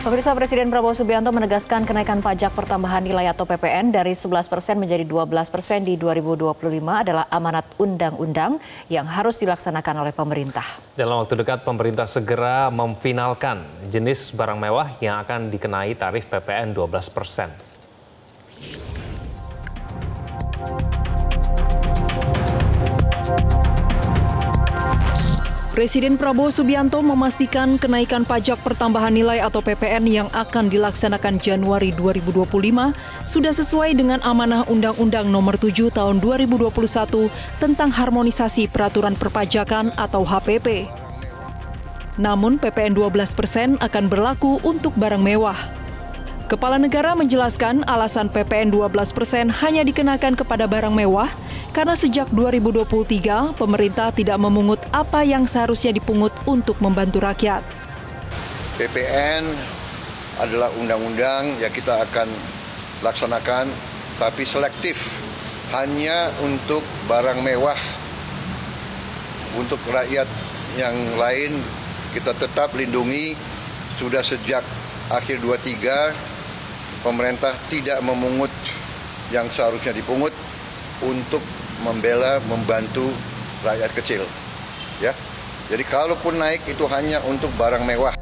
Pemirsa Presiden Prabowo Subianto menegaskan kenaikan pajak pertambahan nilai atau PPN dari 11 persen menjadi 12 persen di 2025 adalah amanat undang-undang yang harus dilaksanakan oleh pemerintah. Dalam waktu dekat, pemerintah segera memfinalkan jenis barang mewah yang akan dikenai tarif PPN 12 persen. Presiden Prabowo Subianto memastikan kenaikan pajak pertambahan nilai atau PPN yang akan dilaksanakan Januari 2025 sudah sesuai dengan amanah Undang-Undang Nomor 7 Tahun 2021 tentang harmonisasi peraturan perpajakan atau HPP. Namun PPN 12 persen akan berlaku untuk barang mewah. Kepala negara menjelaskan alasan PPN 12 persen hanya dikenakan kepada barang mewah karena sejak 2023 pemerintah tidak memungut apa yang seharusnya dipungut untuk membantu rakyat. PPN adalah undang-undang yang kita akan laksanakan tapi selektif hanya untuk barang mewah untuk rakyat yang lain kita tetap lindungi sudah sejak akhir 23 pemerintah tidak memungut yang seharusnya dipungut untuk membela, membantu rakyat kecil. Ya. Jadi kalaupun naik itu hanya untuk barang mewah.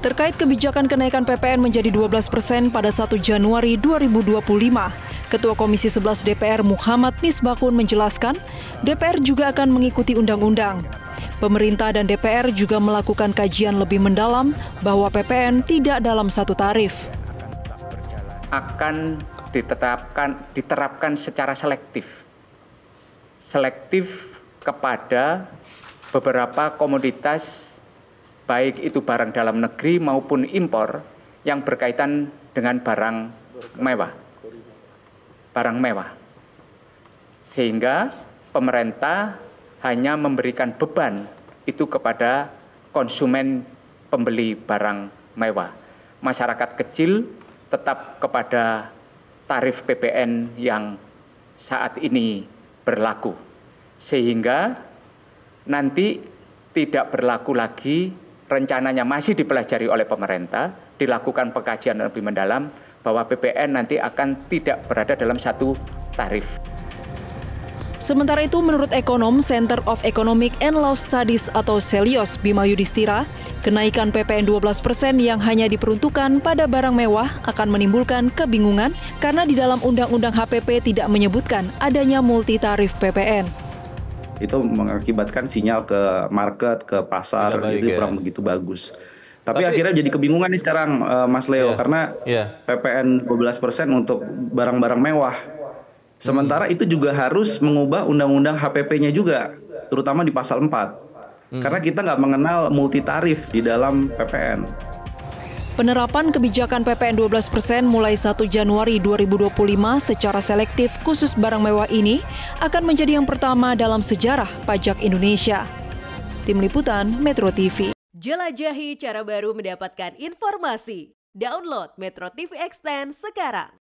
Terkait kebijakan kenaikan PPN menjadi 12 persen pada 1 Januari 2025, Ketua Komisi 11 DPR Muhammad Misbakun menjelaskan, DPR juga akan mengikuti undang-undang. Pemerintah dan DPR juga melakukan kajian lebih mendalam bahwa PPN tidak dalam satu tarif akan ditetapkan diterapkan secara selektif. Selektif kepada beberapa komoditas baik itu barang dalam negeri maupun impor yang berkaitan dengan barang mewah. Barang mewah. Sehingga pemerintah hanya memberikan beban itu kepada konsumen pembeli barang mewah. Masyarakat kecil tetap kepada tarif PPN yang saat ini berlaku. Sehingga nanti tidak berlaku lagi rencananya masih dipelajari oleh pemerintah, dilakukan pengkajian lebih mendalam bahwa PPN nanti akan tidak berada dalam satu tarif. Sementara itu, menurut ekonom Center of Economic and Law Studies atau Celios Bima Yudhistira, kenaikan PPN 12 persen yang hanya diperuntukkan pada barang mewah akan menimbulkan kebingungan karena di dalam Undang-Undang HPP tidak menyebutkan adanya multi tarif PPN. Itu mengakibatkan sinyal ke market, ke pasar, itu ya. kurang begitu bagus. Tapi, Tapi akhirnya jadi kebingungan nih sekarang, uh, Mas Leo, yeah, karena yeah. PPN 12 persen untuk barang-barang mewah Sementara itu juga harus mengubah undang-undang HPP-nya juga, terutama di pasal 4. Hmm. Karena kita nggak mengenal multi tarif di dalam PPN. Penerapan kebijakan PPN 12% persen mulai 1 Januari 2025 secara selektif khusus barang mewah ini akan menjadi yang pertama dalam sejarah pajak Indonesia. Tim Liputan Metro TV. Jelajahi cara baru mendapatkan informasi. Download Metro TV Extend sekarang.